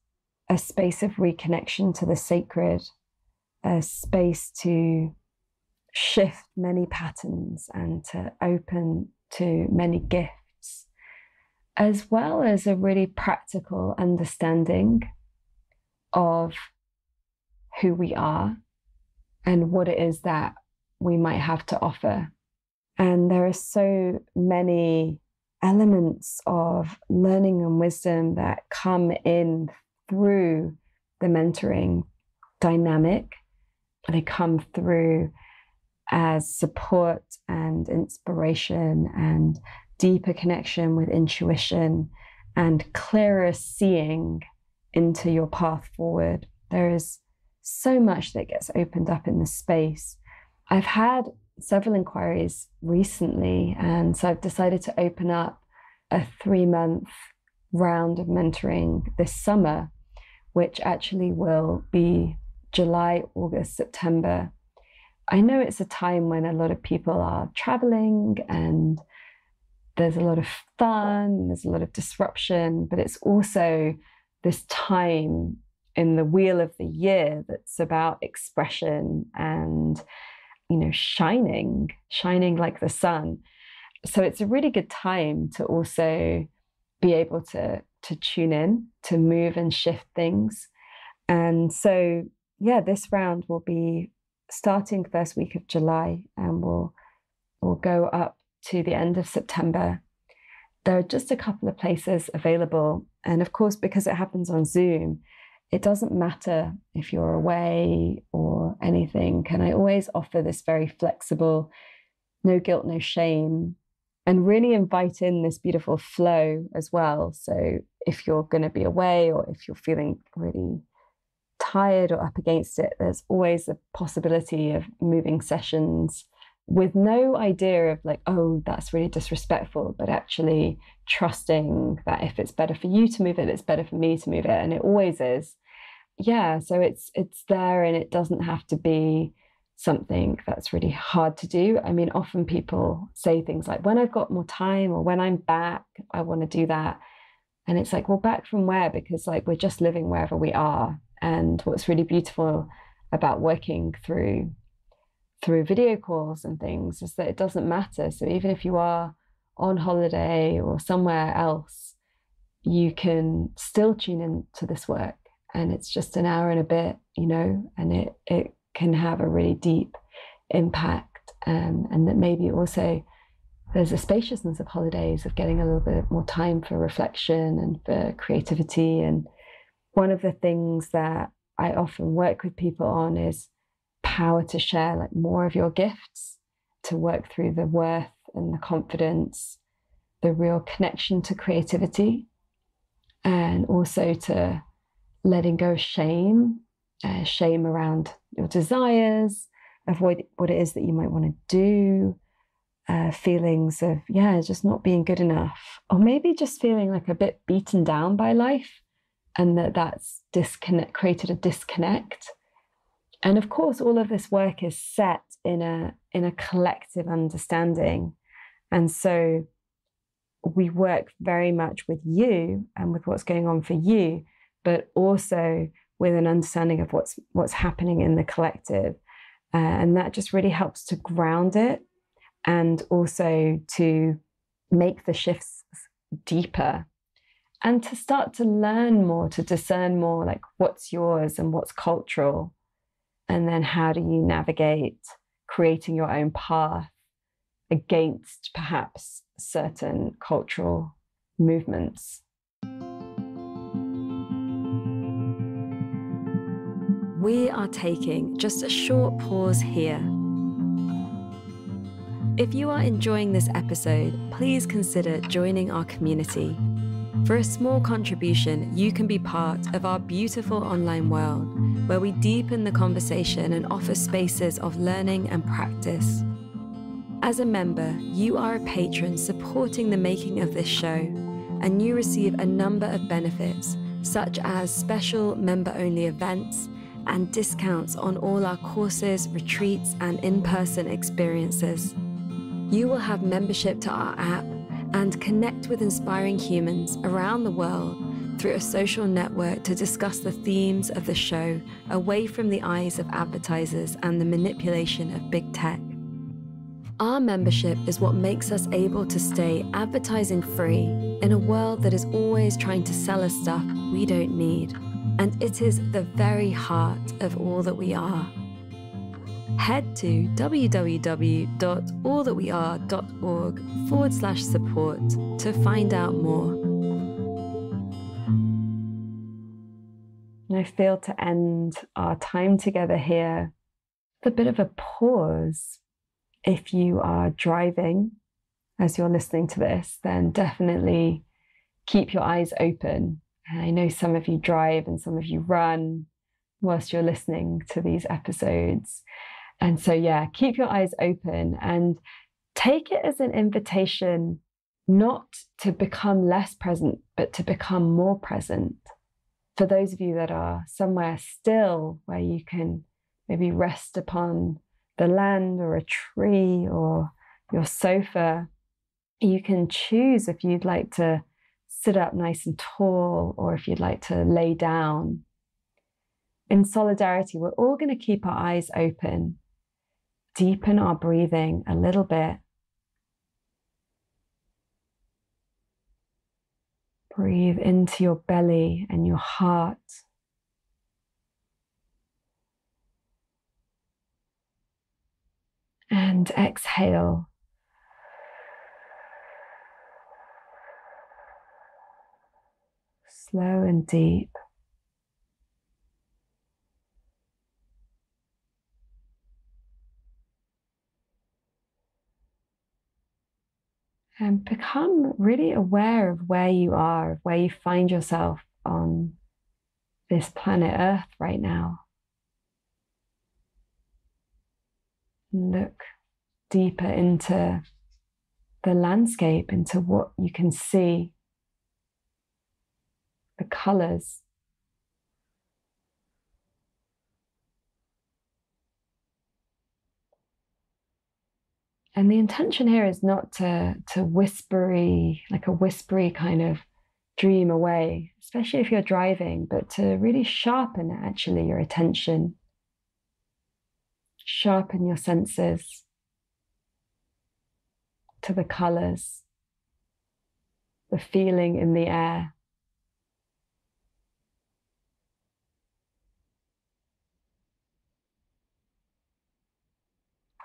a space of reconnection to the sacred a space to shift many patterns and to open to many gifts as well as a really practical understanding of who we are and what it is that we might have to offer. And there are so many elements of learning and wisdom that come in through the mentoring dynamic. They come through as support and inspiration and deeper connection with intuition and clearer seeing into your path forward. There is so much that gets opened up in this space. I've had several inquiries recently, and so I've decided to open up a three month round of mentoring this summer, which actually will be July, August, September. I know it's a time when a lot of people are traveling and there's a lot of fun, there's a lot of disruption, but it's also this time in the wheel of the year that's about expression and you know shining shining like the sun. So it's a really good time to also be able to to tune in to move and shift things. And so yeah this round will be starting first week of july and we'll we'll go up to the end of September. There are just a couple of places available. And of course, because it happens on Zoom, it doesn't matter if you're away or anything. Can I always offer this very flexible, no guilt, no shame, and really invite in this beautiful flow as well. So if you're going to be away or if you're feeling really tired or up against it, there's always a possibility of moving sessions with no idea of like, oh, that's really disrespectful, but actually trusting that if it's better for you to move it, it's better for me to move it. And it always is. Yeah. So it's it's there and it doesn't have to be something that's really hard to do. I mean, often people say things like, when I've got more time or when I'm back, I want to do that. And it's like, well, back from where? Because like we're just living wherever we are. And what's really beautiful about working through through video calls and things is that it doesn't matter. So even if you are on holiday or somewhere else, you can still tune in to this work. And it's just an hour and a bit, you know, and it it can have a really deep impact. Um, and that maybe also there's a spaciousness of holidays of getting a little bit more time for reflection and for creativity. And one of the things that I often work with people on is power to share like more of your gifts, to work through the worth and the confidence, the real connection to creativity, and also to letting go of shame, uh, shame around your desires, avoid what it is that you might want to do, uh, feelings of, yeah, just not being good enough, or maybe just feeling like a bit beaten down by life and that that's disconnect, created a disconnect. And of course, all of this work is set in a, in a collective understanding. And so we work very much with you and with what's going on for you, but also with an understanding of what's what's happening in the collective. Uh, and that just really helps to ground it and also to make the shifts deeper and to start to learn more, to discern more like what's yours and what's cultural. And then how do you navigate creating your own path against perhaps certain cultural movements? We are taking just a short pause here if you are enjoying this episode, please consider joining our community. For a small contribution, you can be part of our beautiful online world where we deepen the conversation and offer spaces of learning and practice. As a member, you are a patron supporting the making of this show, and you receive a number of benefits, such as special member only events and discounts on all our courses, retreats, and in person experiences. You will have membership to our app and connect with inspiring humans around the world through a social network to discuss the themes of the show away from the eyes of advertisers and the manipulation of big tech. Our membership is what makes us able to stay advertising free in a world that is always trying to sell us stuff we don't need. And it is the very heart of all that we are head to www.allthatweare.org forward slash support to find out more. I feel to end our time together here with a bit of a pause. If you are driving as you're listening to this, then definitely keep your eyes open. I know some of you drive and some of you run whilst you're listening to these episodes. And so, yeah, keep your eyes open and take it as an invitation not to become less present, but to become more present. For those of you that are somewhere still where you can maybe rest upon the land or a tree or your sofa, you can choose if you'd like to sit up nice and tall or if you'd like to lay down. In solidarity, we're all going to keep our eyes open deepen our breathing a little bit. Breathe into your belly and your heart. And exhale. Slow and deep. And become really aware of where you are, of where you find yourself on this planet Earth right now. Look deeper into the landscape, into what you can see, the colors, and the intention here is not to to whispery like a whispery kind of dream away, especially if you're driving, but to really sharpen actually your attention, sharpen your senses to the colors, the feeling in the air.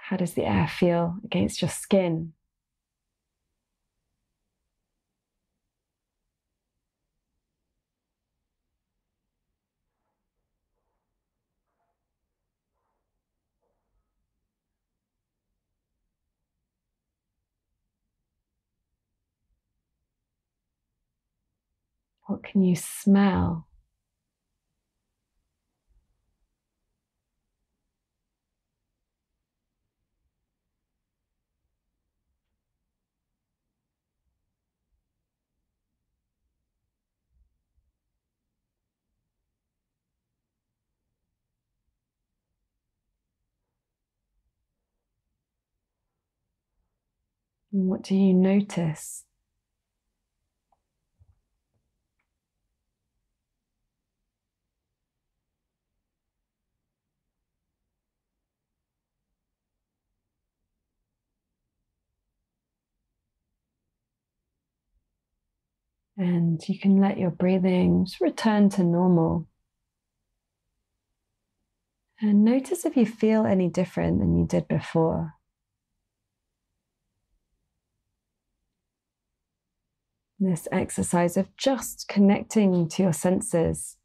How does the air feel against your skin? What can you smell? What do you notice? And you can let your breathing return to normal. And notice if you feel any different than you did before. This exercise of just connecting to your senses.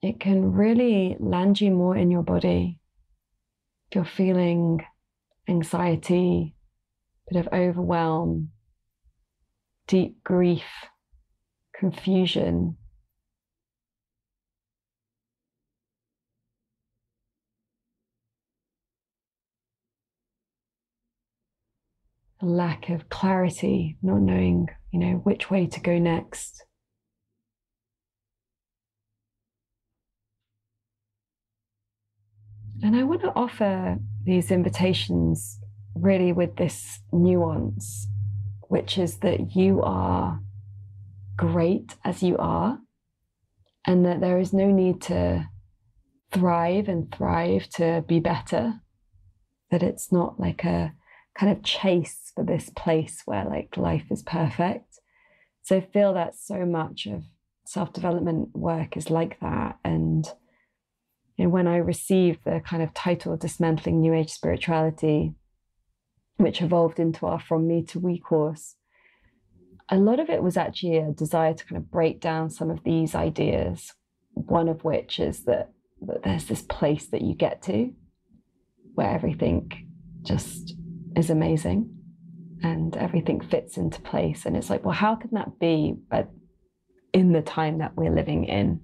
It can really land you more in your body. If you're feeling anxiety, bit of overwhelm, deep grief, confusion. Lack of clarity, not knowing, you know, which way to go next. And I want to offer these invitations really with this nuance, which is that you are great as you are, and that there is no need to thrive and thrive to be better, that it's not like a kind of chase for this place where like life is perfect. So I feel that so much of self development work is like that. And you know, when I received the kind of title Dismantling New Age Spirituality, which evolved into our From Me to We course, a lot of it was actually a desire to kind of break down some of these ideas. One of which is that, that there's this place that you get to where everything just is amazing and everything fits into place. And it's like, well, how can that be but in the time that we're living in?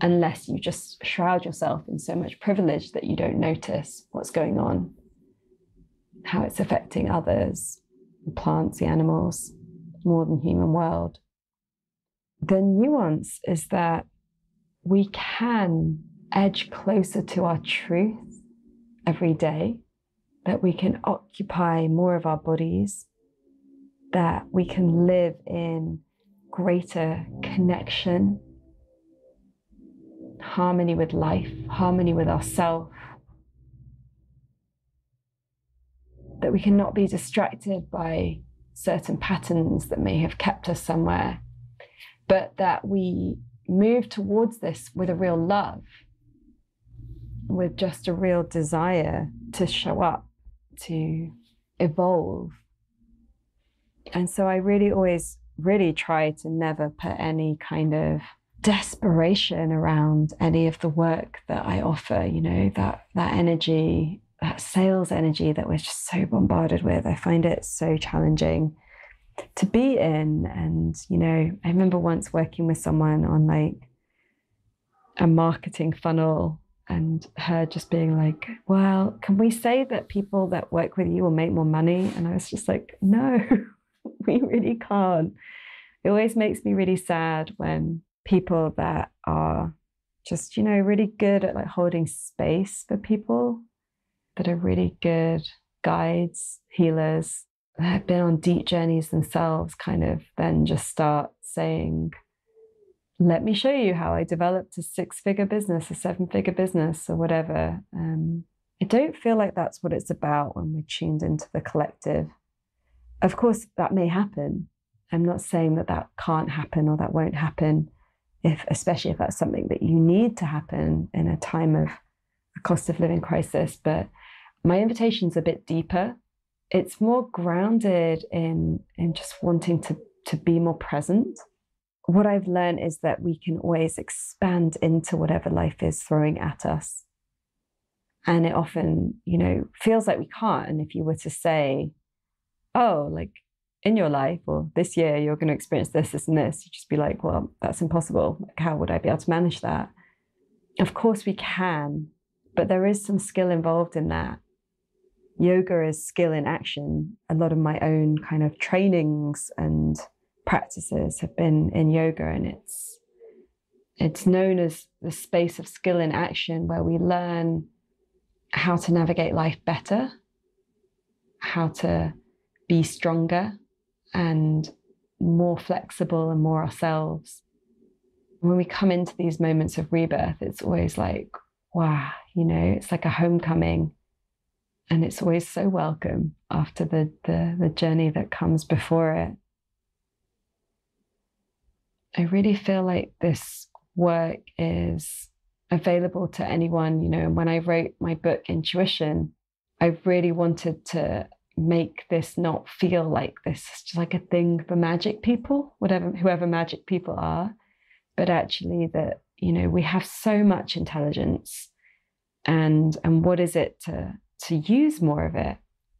unless you just shroud yourself in so much privilege that you don't notice what's going on, how it's affecting others, the plants, the animals, more than human world. The nuance is that we can edge closer to our truth every day, that we can occupy more of our bodies, that we can live in greater connection harmony with life, harmony with ourself. That we cannot be distracted by certain patterns that may have kept us somewhere, but that we move towards this with a real love, with just a real desire to show up, to evolve. And so I really always really try to never put any kind of desperation around any of the work that I offer, you know, that that energy, that sales energy that we're just so bombarded with. I find it so challenging to be in. And, you know, I remember once working with someone on like a marketing funnel and her just being like, well, can we say that people that work with you will make more money? And I was just like, no, we really can't. It always makes me really sad when people that are just, you know, really good at like holding space for people, that are really good guides, healers that have been on deep journeys themselves kind of then just start saying, let me show you how I developed a six figure business, a seven figure business, or whatever. Um, I don't feel like that's what it's about when we're tuned into the collective. Of course, that may happen. I'm not saying that that can't happen or that won't happen, if especially if that's something that you need to happen in a time of a cost of living crisis. But my invitation's a bit deeper. It's more grounded in in just wanting to to be more present. What I've learned is that we can always expand into whatever life is throwing at us. And it often, you know, feels like we can't. And if you were to say, oh, like in your life or this year, you're going to experience this, this, and this, you'd just be like, well, that's impossible. Like, how would I be able to manage that? Of course, we can, but there is some skill involved in that. Yoga is skill in action. A lot of my own kind of trainings and practices have been in yoga, and it's it's known as the space of skill in action where we learn how to navigate life better, how to be stronger and more flexible and more ourselves. When we come into these moments of rebirth, it's always like, wow, you know, it's like a homecoming. And it's always so welcome after the, the, the journey that comes before it. I really feel like this work is available to anyone. You know, when I wrote my book, Intuition, I really wanted to make this not feel like this is just like a thing for magic people, whatever, whoever magic people are, but actually that, you know, we have so much intelligence and, and what is it to, to use more of it,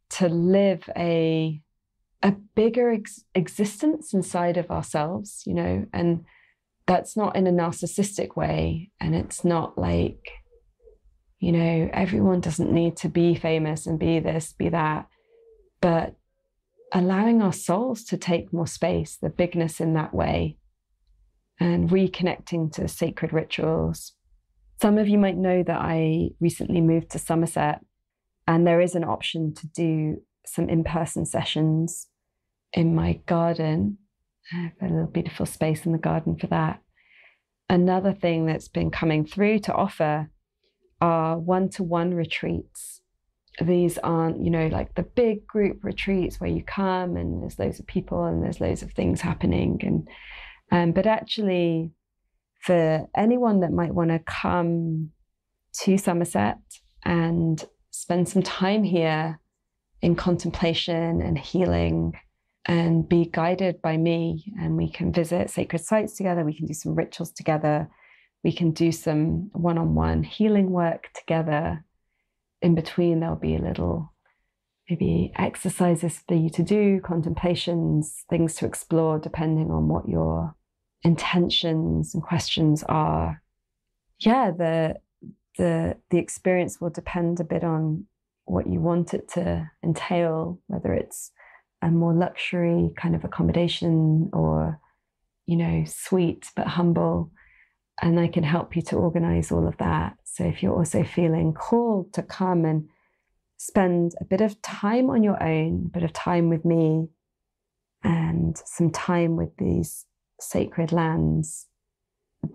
to live a, a bigger ex- existence inside of ourselves, you know, and that's not in a narcissistic way. And it's not like, you know, everyone doesn't need to be famous and be this, be that but allowing our souls to take more space, the bigness in that way, and reconnecting to sacred rituals. Some of you might know that I recently moved to Somerset, and there is an option to do some in person sessions in my garden. I have a little beautiful space in the garden for that. Another thing that's been coming through to offer are one to one retreats these aren't, you know, like the big group retreats where you come and there's loads of people and there's loads of things happening. And um, but actually, for anyone that might want to come to Somerset and spend some time here in contemplation and healing and be guided by me, and we can visit sacred sites together, we can do some rituals together, we can do some one on one healing work together in between, there'll be a little maybe exercises for you to do, contemplations, things to explore, depending on what your intentions and questions are. Yeah, the the the experience will depend a bit on what you want it to entail, whether it's a more luxury kind of accommodation or, you know, sweet but humble and I can help you to organize all of that. So if you're also feeling called to come and spend a bit of time on your own, a bit of time with me, and some time with these sacred lands,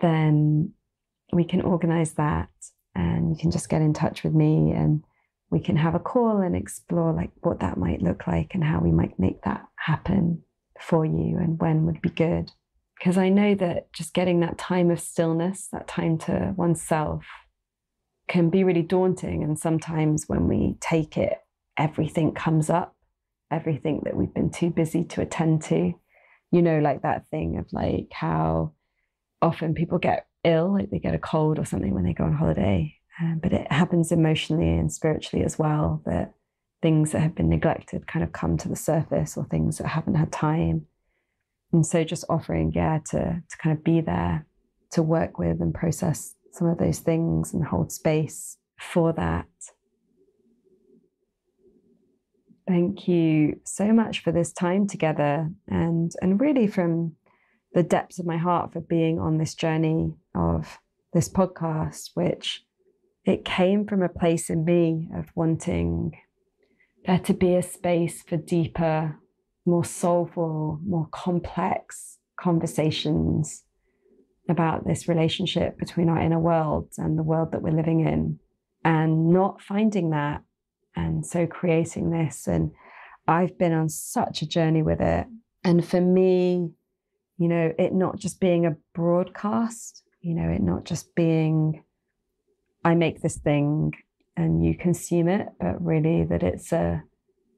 then we can organize that and you can just get in touch with me and we can have a call and explore like what that might look like and how we might make that happen for you and when would be good because I know that just getting that time of stillness, that time to oneself, can be really daunting. And sometimes when we take it, everything comes up, everything that we've been too busy to attend to. You know, like that thing of like how often people get ill, like they get a cold or something when they go on holiday. Um, but it happens emotionally and spiritually as well that things that have been neglected kind of come to the surface or things that haven't had time and so just offering, yeah, to, to kind of be there to work with and process some of those things and hold space for that. Thank you so much for this time together and, and really from the depths of my heart for being on this journey of this podcast, which it came from a place in me of wanting there to be a space for deeper, more soulful, more complex conversations about this relationship between our inner world and the world that we're living in, and not finding that. And so creating this. And I've been on such a journey with it. And for me, you know, it not just being a broadcast, you know, it not just being, I make this thing and you consume it, but really that it's a,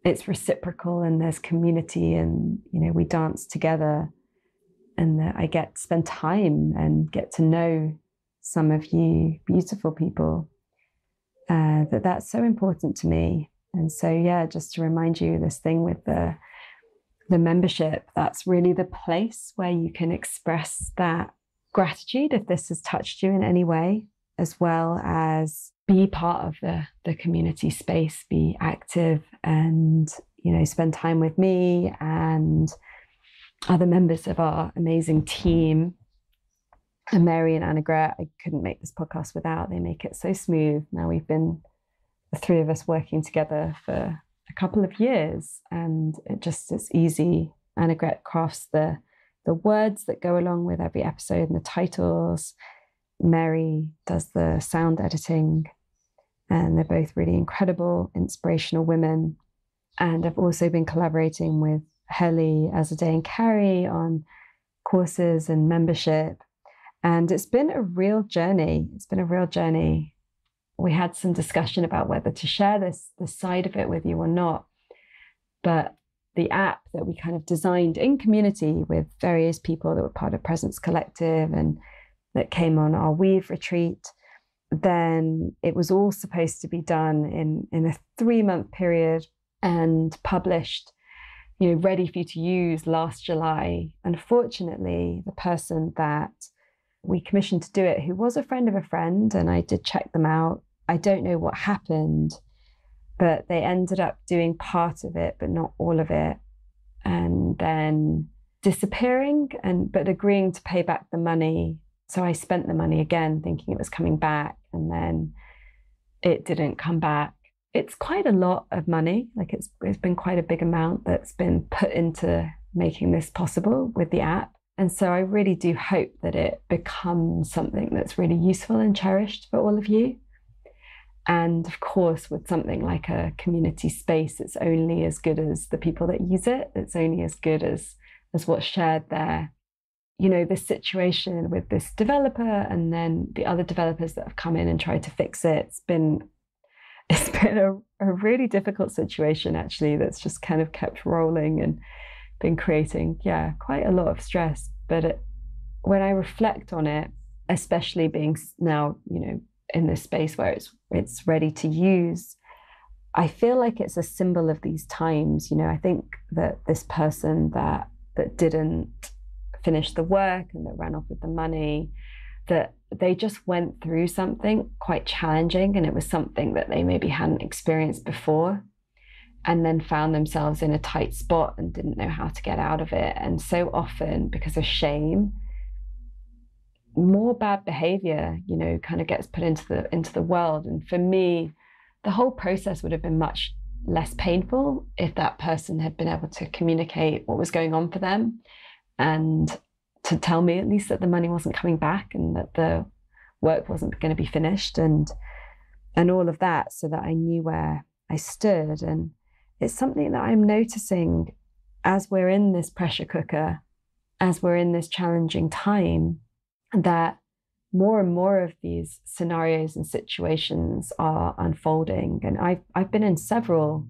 it's reciprocal and there's community and, you know, we dance together and that I get to spend time and get to know some of you beautiful people. Uh, that that's so important to me. And so, yeah, just to remind you, this thing with the the membership, that's really the place where you can express that gratitude if this has touched you in any way, as well as be part of the, the community space, be active and, you know, spend time with me and other members of our amazing team. And Mary and Annegret, I couldn't make this podcast without. They make it so smooth. Now we've been the three of us working together for a couple of years, and it just is easy. Annegret crafts the the words that go along with every episode and the titles. Mary does the sound editing, and they're both really incredible, inspirational women. And I've also been collaborating with Helly, Azadeh, and Carrie on courses and membership. And it's been a real journey. It's been a real journey we had some discussion about whether to share this this side of it with you or not. But the app that we kind of designed in community with various people that were part of Presence Collective and that came on our Weave retreat, then it was all supposed to be done in, in a three month period and published, you know, ready for you to use last July. Unfortunately, the person that we commissioned to do it, who was a friend of a friend, and I did check them out, I don't know what happened, but they ended up doing part of it, but not all of it. And then disappearing and but agreeing to pay back the money. So I spent the money again thinking it was coming back and then it didn't come back. It's quite a lot of money. Like it's it's been quite a big amount that's been put into making this possible with the app. And so I really do hope that it becomes something that's really useful and cherished for all of you. And of course, with something like a community space, it's only as good as the people that use it. It's only as good as, as what's shared there. You know, this situation with this developer and then the other developers that have come in and tried to fix it, it's been it's been a, a really difficult situation actually that's just kind of kept rolling and been creating, yeah, quite a lot of stress. But it, when I reflect on it, especially being now, you know, in this space where it's it's ready to use i feel like it's a symbol of these times you know i think that this person that that didn't finish the work and that ran off with the money that they just went through something quite challenging and it was something that they maybe hadn't experienced before and then found themselves in a tight spot and didn't know how to get out of it. And so often because of shame more bad behavior you know kind of gets put into the into the world. And for me the whole process would have been much less painful if that person had been able to communicate what was going on for them and to tell me at least that the money wasn't coming back and that the work wasn't going to be finished and and all of that so that I knew where I stood and it's something that I'm noticing as we're in this pressure cooker as we're in this challenging time that more and more of these scenarios and situations are unfolding. And I've, I've been in several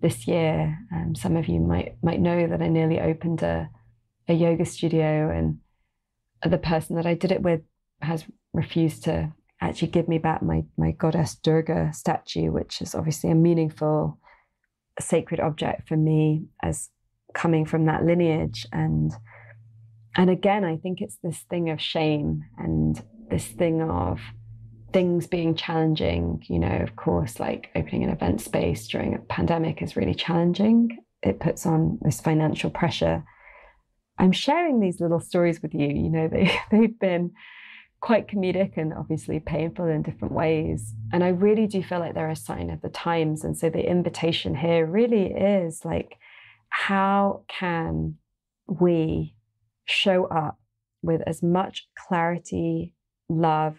this year. Um, some of you might, might know that I nearly opened a, a yoga studio, and the person that I did it with has refused to actually give me back my, my goddess Durga statue, which is obviously a meaningful, sacred object for me as coming from that lineage. And and again, I think it's this thing of shame and this thing of things being challenging. You know, of course, like opening an event space during a pandemic is really challenging. It puts on this financial pressure. I'm sharing these little stories with you. You know, they, they've been quite comedic and obviously painful in different ways. And I really do feel like they're a sign of the times. And so the invitation here really is like, how can we show up with as much clarity, love,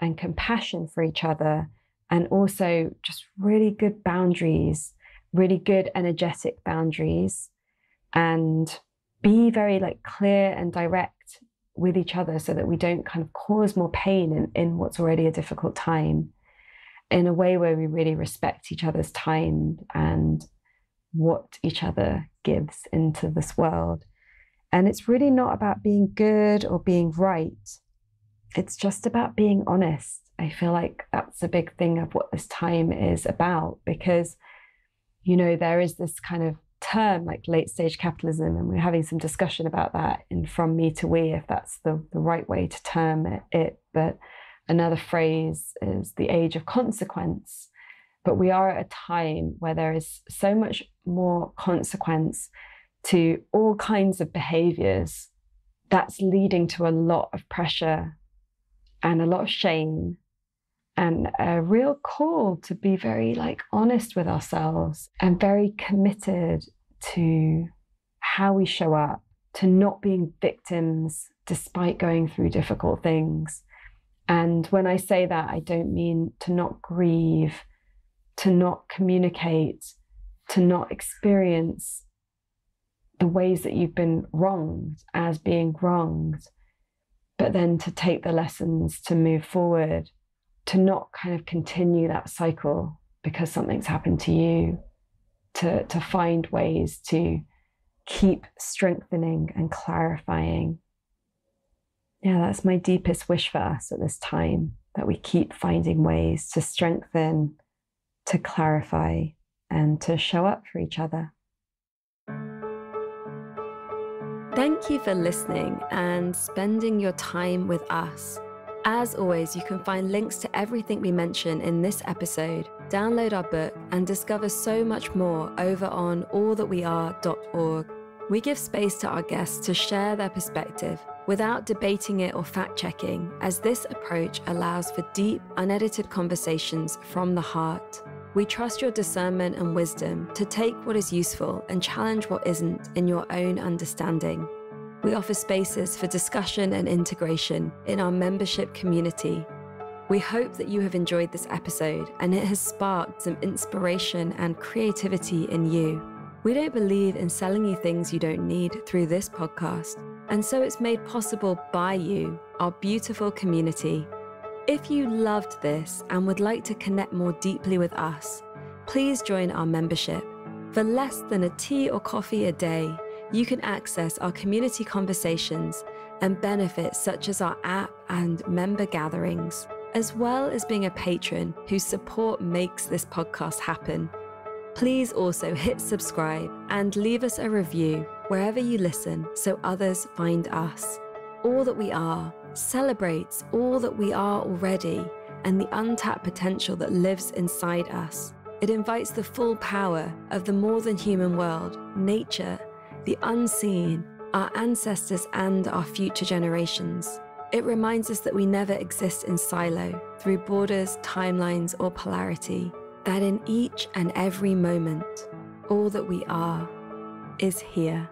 and compassion for each other, and also just really good boundaries, really good energetic boundaries, and be very like clear and direct with each other so that we don't kind of cause more pain in, in what's already a difficult time in a way where we really respect each other's time and what each other gives into this world. And it's really not about being good or being right. It's just about being honest. I feel like that's a big thing of what this time is about because, you know, there is this kind of term like late stage capitalism, and we're having some discussion about that in From Me to We, if that's the, the right way to term it, it. But another phrase is the age of consequence. But we are at a time where there is so much more consequence to all kinds of behaviors that's leading to a lot of pressure and a lot of shame and a real call to be very like honest with ourselves and very committed to how we show up to not being victims despite going through difficult things. And when i say that i don't mean to not grieve to not communicate to not experience the ways that you've been wronged as being wronged but then to take the lessons to move forward to not kind of continue that cycle because something's happened to you, to, to find ways to keep strengthening and clarifying. Yeah, that's my deepest wish for us at this time that we keep finding ways to strengthen, to clarify, and to show up for each other. Thank you for listening and spending your time with us. As always, you can find links to everything we mention in this episode, download our book, and discover so much more over on allthatweare.org. We give space to our guests to share their perspective without debating it or fact checking, as this approach allows for deep, unedited conversations from the heart. We trust your discernment and wisdom to take what is useful and challenge what isn't in your own understanding. We offer spaces for discussion and integration in our membership community. We hope that you have enjoyed this episode and it has sparked some inspiration and creativity in you. We don't believe in selling you things you don't need through this podcast, and so it's made possible by you, our beautiful community. If you loved this and would like to connect more deeply with us, please join our membership. For less than a tea or coffee a day, you can access our community conversations and benefits such as our app and member gatherings, as well as being a patron whose support makes this podcast happen. Please also hit subscribe and leave us a review wherever you listen so others find us. All that we are celebrates all that we are already and the untapped potential that lives inside us. It invites the full power of the more than human world, nature, the unseen, our ancestors, and our future generations. It reminds us that we never exist in silo, through borders, timelines, or polarity, that in each and every moment, all that we are is here.